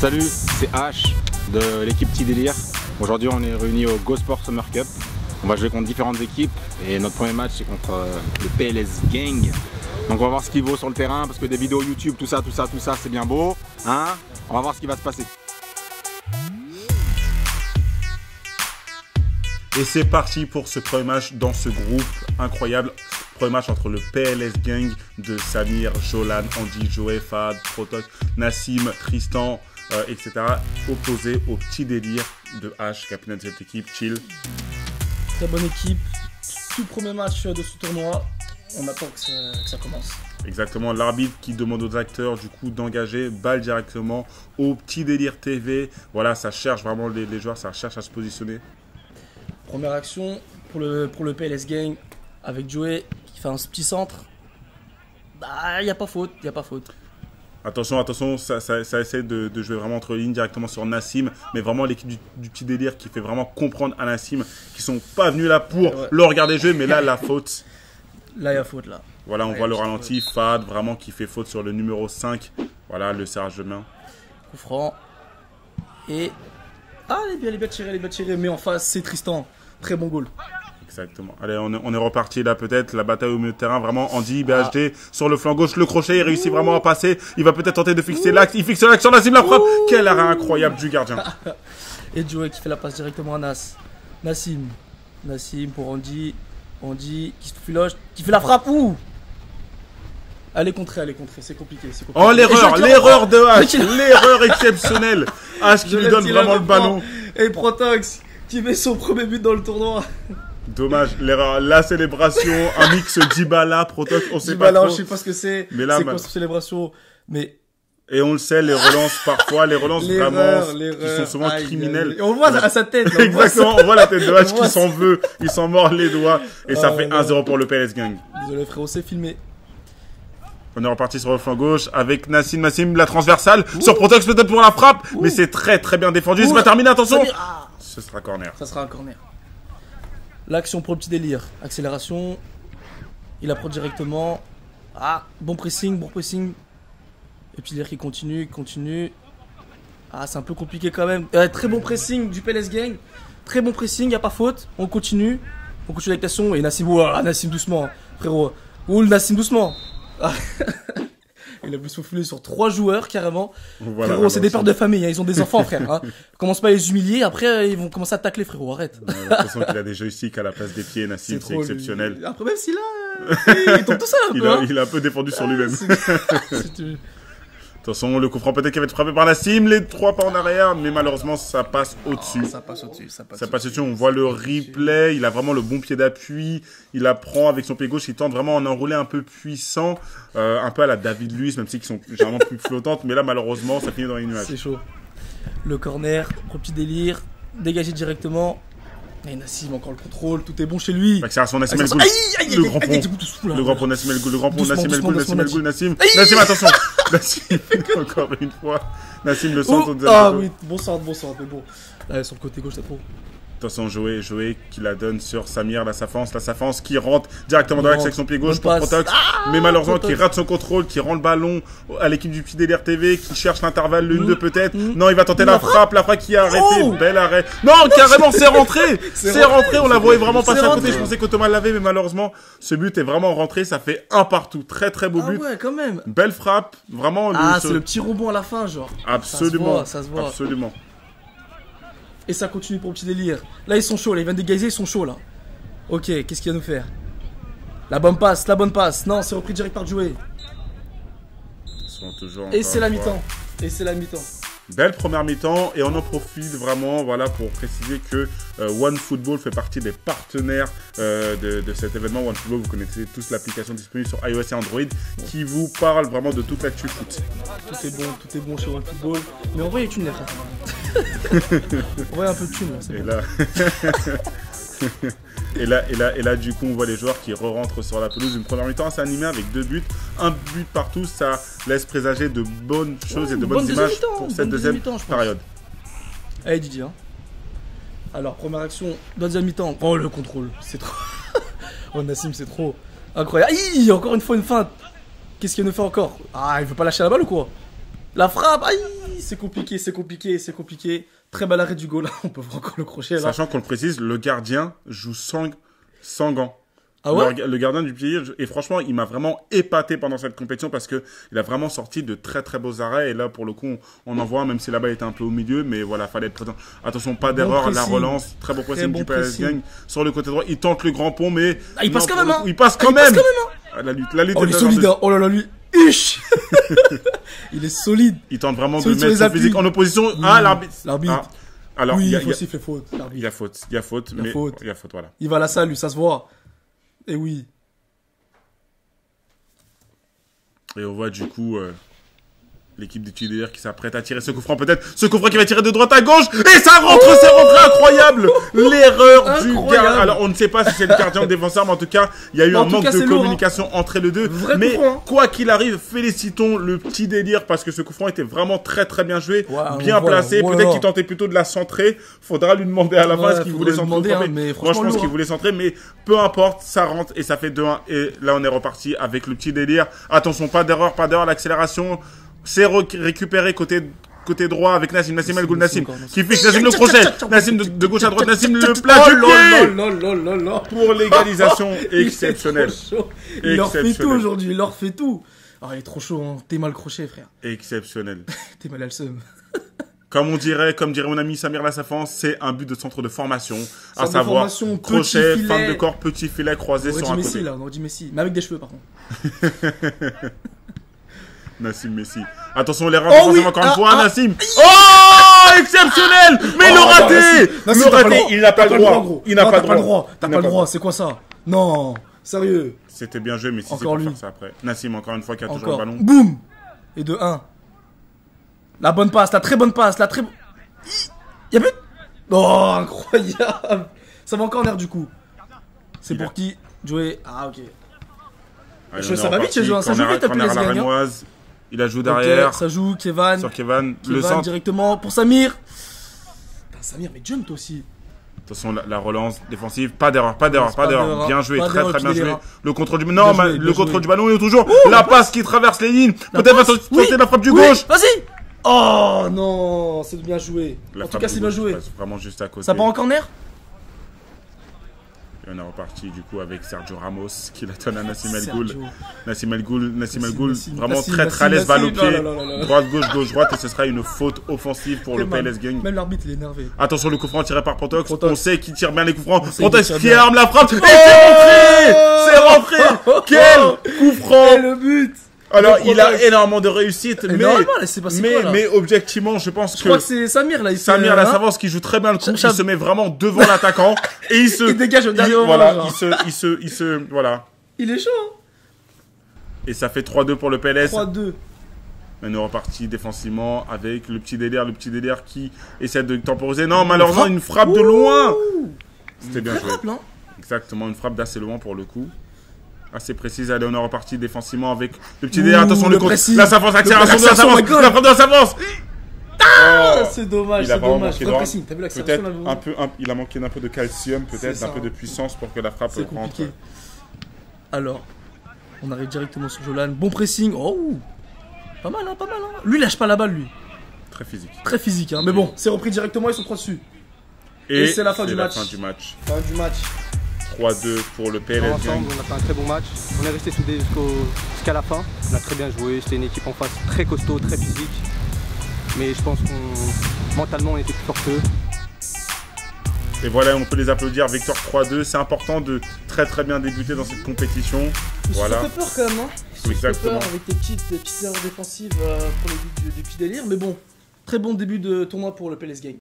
Salut, c'est H de l'équipe Petit Délire. Aujourd'hui, on est réunis au Go Sport Summer Cup. On va jouer contre différentes équipes et notre premier match c'est contre euh, le PLS Gang. Donc on va voir ce qu'il vaut sur le terrain parce que des vidéos YouTube, tout ça, tout ça, tout ça, c'est bien beau. Hein? On va voir ce qui va se passer. Et c'est parti pour ce premier match dans ce groupe incroyable. Premier match entre le PLS Gang de Samir, Jolan, Andy, Joe, Fad, Protoc, Nassim, Tristan, euh, etc. Opposé au petit délire de H, capitaine de cette équipe, Chill. Très bonne équipe. Tout premier match de ce tournoi. On attend que ça, que ça commence. Exactement, l'arbitre qui demande aux acteurs du coup d'engager balle directement au petit délire TV. Voilà, ça cherche vraiment les, les joueurs, ça cherche à se positionner. Première action pour le, pour le PLS Gang avec Joey qui fait un petit centre. Bah, y a pas faute, y a pas faute. Attention, attention, ça, ça, ça essaie de, de jouer vraiment entre lignes directement sur Nassim, mais vraiment l'équipe du, du petit délire qui fait vraiment comprendre à Nassim qu'ils sont pas venus là pour Ouais. le regarder jouer, mais là la faute. Là, y a faute là. Voilà, on Ouais, voit le ralenti, Fad vraiment qui fait faute sur le numéro 5. Voilà, le serrage de main. Coup franc. Et. Ah, elle est bien, elle est bien tirée, elle est bien tirée. Mais en face, c'est Tristan. Très bon goal. Exactement. Allez, on est, on est reparti là peut-être. La bataille au milieu de terrain, vraiment. Andy, BHD sur le flanc gauche, le crochet, il réussit vraiment à passer. Il va peut-être tenter de fixer l'axe. Il fixe l'axe sur Nassim, la frappe. Quel arrêt incroyable du gardien. Et Joey qui fait la passe directement à Nas. Nassim. Nassim pour Andy. Andy qui se filoche. Qui fait la frappe. Ouh contrée, elle est contrée. C'est compliqué. Oh l'erreur, l'erreur de H, l'erreur exceptionnelle. H qui lui donne vraiment le ballon. Et Protox qui met son premier but dans le tournoi. Dommage, l'erreur, la célébration, un mix Dybala, Protoc, on sait pas Dybala, trop. je sais pas ce que c'est. Mais là, c'est quoi cette célébration? Mais Et on le sait, les relances parfois, les relances vraiment, qui sont souvent Aïe, criminelles. aïe. On voit à sa tête. là, Exactement, on voit la tête de H qui s'en veut, il s'en mord les doigts, et ça Oh, fait non. 1-0 pour le PS Gang. Désolé frérot, c'est filmé. On est reparti sur le flanc gauche avec Nassim Nassim, la transversale, sur Protox peut-être pour la frappe, mais c'est très très bien défendu, c'est pas terminé, attention ah, Ce sera corner. ça sera un corner. L'action pour le petit délire. Accélération. Il approche directement. Ah, bon pressing, bon pressing. Et puis délire qui continue, qui continue. Ah, c'est un peu compliqué quand même. Euh, très bon pressing du PLS Gang. Très bon pressing, y a pas faute. On continue. On continue l'action. Et Nassim, ouah, Nassim doucement, hein, frérot. Ouh, le Nassim doucement. Ah. Il a pu souffler sur trois joueurs carrément. Voilà, frérot, c'est des pères de famille, hein, ils ont des enfants, frère. Hein. Commence pas à les humilier, après euh, ils vont commencer à tacler, frérot, arrête. On a l'impression qu'il a des joysticks à la place des pieds, Nassim, c'est exceptionnel. Après, même s'il a. euh, il tombe tout seul un Il peu. a, hein. il a un peu défendu sur lui-même. Attention, le coup franc peut-être qui va être frappé par Nassim, les trois pas en arrière, mais malheureusement ça passe au-dessus. Ça passe au-dessus, ça passe Ça passe au-dessus, on voit le replay, il a vraiment le bon pied d'appui, il apprend avec son pied gauche, il tente vraiment en enroulé un peu puissant, euh, un peu à la David Luiz, même si ils sont généralement plus flottantes, mais là malheureusement ça finit dans les nuages. C'est chaud. Le corner, pro petit délire, dégagé directement. Et Nassim, encore le contrôle, tout est bon chez lui. Accélération Nassim El Aïe, Ghoul, aïe, aïe, le grand pont, le grand pont Nassim El Ghoul, le grand pont Nassim El doucement, Nassim El doucement, Nassim, Nassim attention, Nassim, encore une fois, Nassim le centre ah oui, bon centre, bon. Centre, mais bon. Le côté gauche, t'as trop. Attention, Joé, Joé qui la donne sur Samir, la Safance, la Safance qui rentre directement dans l'axe avec son pied gauche pour. Protox, mais malheureusement qui rate son contrôle, qui rend le ballon à l'équipe du petit délire TV, qui cherche l'intervalle, l'une Mhm. de peut-être. Mhm. Non, il va tenter La la frappe, la frappe qui a arrêté, Oh bel arrêt. Non, carrément, c'est rentré, C'est rentré, on la voyait vraiment passer à côté. Je pensais qu'Ottoman l'avait, mais malheureusement, ce but est vraiment rentré, ça fait un partout, très très beau Ah but. ouais, quand même. Belle frappe, vraiment. le- Ah, ce- c'est le petit rebond à la fin, genre. Absolument, Ça se voit, ça se voit. absolument. Et ça continue pour le petit délire. Là, ils sont chauds, là, ils viennent dégager, ils sont chauds, là. Ok, qu'est-ce qu'il va nous faire? La bonne passe, la bonne passe. Non, c'est repris direct par Jouet. Ils sont toujours Et c'est la mi-temps. Et c'est la mi-temps. Belle première mi-temps et on en profite vraiment voilà pour préciser que euh, One Football fait partie des partenaires euh, de, de cet événement One Football. Vous connaissez tous l'application disponible sur iOS et Android qui vous parle vraiment de toute l'actu foot. Tout est bon, tout est bon chez One Football. Mais envoyez une les frère. envoyez un peu de thune, là, c'est Et bon. là, et là, et là, et là, du coup, on voit les joueurs qui re-rentrent sur la pelouse. Une première mi-temps assez animée avec deux buts, un but partout. Ça laisse présager de bonnes choses Ouais, et de bonnes bonne images mi-temps, pour bonne cette deuxième deuxième période. Allez Didier. hein. Alors, première action, deuxième mi-temps. Oh, le contrôle, c'est trop. oh, Nassim, c'est trop. Incroyable. Aïe, encore une fois une feinte. Qu'est-ce qu'il nous fait encore? Ah, il veut pas lâcher la balle ou quoi? La frappe, aïe c'est compliqué, c'est compliqué, c'est compliqué. Très bel arrêt du goal, là. On peut voir encore le crochet là. Sachant qu'on le précise, le gardien joue sans, sans gants. Ah ouais le, le gardien du pied, et franchement, il m'a vraiment épaté pendant cette compétition parce que il a vraiment sorti de très très beaux arrêts. Et là, pour le coup, on en voit, même si là-bas il était un peu au milieu, mais voilà, fallait être présent. Attention, pas d'erreur, la pressing. relance, très bon pressing bon du. Gang sur le côté droit. Il tente le grand pont, mais Ah, il passe non, quand même, hein. coup, Il passe Ah, quand il passe même. quand même, hein. Ah, La lutte, la lutte Oh, est est solide, hein. Oh là là, lui. Il est solide. Il tente vraiment de Solide mettre son physique en opposition à l'arbitre. l'arbitre. Ah, Alors, oui, il a- il il faut y a- siffler faute. il y a faute, il y a faute, Il y a mais faute. il y a faute, voilà. Il va à la salle, lui, ça se voit. Et oui. Et on voit du coup euh, l'équipe des Tudors qui s'apprête à tirer ce coup franc peut-être. Ce coup franc qui va tirer de droite à gauche. Et ça rentre, c'est rentré incroyable L'erreur du gardien. Alors on ne sait pas si c'est le gardien ou le défenseur, mais en tout cas, il y a eu un manque cas, de lourd, hein. communication entre les deux. Vrai mais quoi qu'il arrive, félicitons le petit délire parce que ce coup franc était vraiment très très bien joué, bien placé. Peut-être qu'il tentait plutôt de la centrer. Faudra lui demander à la fin Ouais, ce qu'il voulait centrer. hein, mais Moi je franchement, pense lourd, qu'il hein. voulait centrer, mais peu importe, ça rentre et ça fait 2-1. Et là on est reparti avec le petit délire. Attention, pas d'erreur, pas d'erreur, l'accélération. C'est récupéré côté côté droit avec Nassim, Nassim El Goul, Nassim, qui fixe Nassim le crochet, Nassim de, de gauche à droite, Nassim le Oh plat du là. pour l'égalisation exceptionnelle. Il leur fait tout aujourd'hui, il leur fait tout. Ah, il est trop chaud, hein. T'es mal crochet, frère. Exceptionnel. T'es mal à le seum. Comme on dirait, comme dirait mon ami Samir Lassafan, c'est un but de centre de formation, à Centre de savoir formation, crochet, fin de corps, petit filet croisé On sur dit un Messi, côté. là, on dit Messi. Mais avec des cheveux, par contre. Nassim Messi. Attention, l'erreur Oh oui, encore une ah, fois, ah. Nassim. Oh, exceptionnel Mais il l'a raté Nassim, Le Nassim, t'as raté, il n'a pas T'as le droit. Il n'a pas t'as le droit. T'as pas le droit, c'est quoi ça? Non, sérieux. C'était bien joué, mais si c'est Encore pour lui. faire ça après. Nassim, encore une fois, qui a toujours Encore. le ballon. Boum Et de 1. La bonne passe, la très bonne passe, la très... Y'a but Oh, incroyable Ça va encore en air du coup. C'est pour a- qui? Jouer... Ah, ok. Allez, Je- ça va vite. Ça joue vite, la corner à Il a joué derrière. Ça joue, Kevin. Sur Kevin. Le centre. directement pour Samir. Putain, Samir, mais jump toi aussi. Attention, la, la relance défensive. Pas d'erreur, pas d'erreur, pas Pas d'erreur. Bien joué, très très bien joué. Le contrôle du. Non, joué, le contrôle joué. du ballon est toujours. La passe qui traverse les lignes. Peut-être oui. la frappe du Oui, gauche. Vas-y Oh non, c'est bien joué. La en tout cas, c'est bien joué. Vraiment juste à côté. Ça part en corner? Et on est reparti du coup avec Sergio Ramos qui la donne à Nassim El. Goul. Nassim El Nassim Nassim, vraiment très très à l'aise, balle au pied, droite, gauche, gauche, droite, et ce sera une faute offensive pour le PLS Gang. Même l'arbitre, il est énervé. Attention, le coup franc tiré par Protox. On sait qu'il tire bien les coups francs. Protox qui arme la frappe. Et c'est rentré C'est rentré Quel coup franc Et le but Alors, il a énormément de réussite, mais, mais, mais objectivement, je pense Je crois que que c'est Samir là. Il Samir la hein Savance qui joue très bien le coup, il se met vraiment devant l'attaquant et il se Il dégage au dernier Voilà, il se, il se, il se, voilà. Il est chaud, hein Et ça fait 3-2 pour le PLS. 3-2. On est reparti défensivement avec le petit délire, le petit délire qui essaie de temporiser. Non, malheureusement, une frappe de loin. C'était bien joué. hein. Exactement, une frappe d'assez loin pour le coup. Assez précise. Allez, on est reparti défensivement avec le petit délire. Attention, le contre. pressing. La s'avance, l'accélération de la. La frappe de la s'avance. Ah, c'est dommage, c'est dommage. vu Peut-être là un peu, un- il a manqué d'un peu de calcium, peut-être ça. un peu de puissance pour que la frappe rentre. compliqué. Alors, on arrive directement sur Jolan. Bon pressing. Oh Pas mal, hein, pas mal. Hein. Lui, lâche pas la balle, lui. Très physique. Très physique, hein. Mais bon, c'est repris directement, ils sont trois dessus. Et c'est la fin du match. fin du match. Fin du match. 3-2 pour le PLS Gang. Ensemble, on a fait un très bon match. On est resté soudés jusqu'à la fin. On a très bien joué. C'était une équipe en face très costaud, très physique. Mais je pense qu'on mentalement on était plus fort qu'eux. Et voilà, on peut les applaudir. Victoire 3-2. C'est important de très très bien débuter dans cette compétition. Ils se Voilà. sont fait peur quand même, hein. Exactement. peur avec des petites, des petites erreurs défensives euh, pour les buts du, du petit délire. Mais bon, très bon début de tournoi pour le PLS Game.